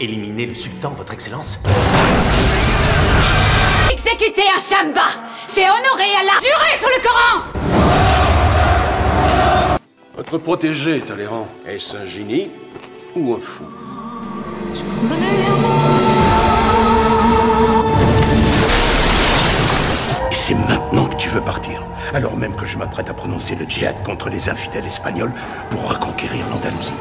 éliminer le sultan, votre excellence. Exécuter un chamba C'est honorer Allah Juré sur le Coran. Votre protégé, Talleyrand, est-ce un génie ou un fou? C'est maintenant que tu veux partir, alors même que je m'apprête à prononcer le djihad contre les infidèles espagnols pour reconquérir l'Andalousie.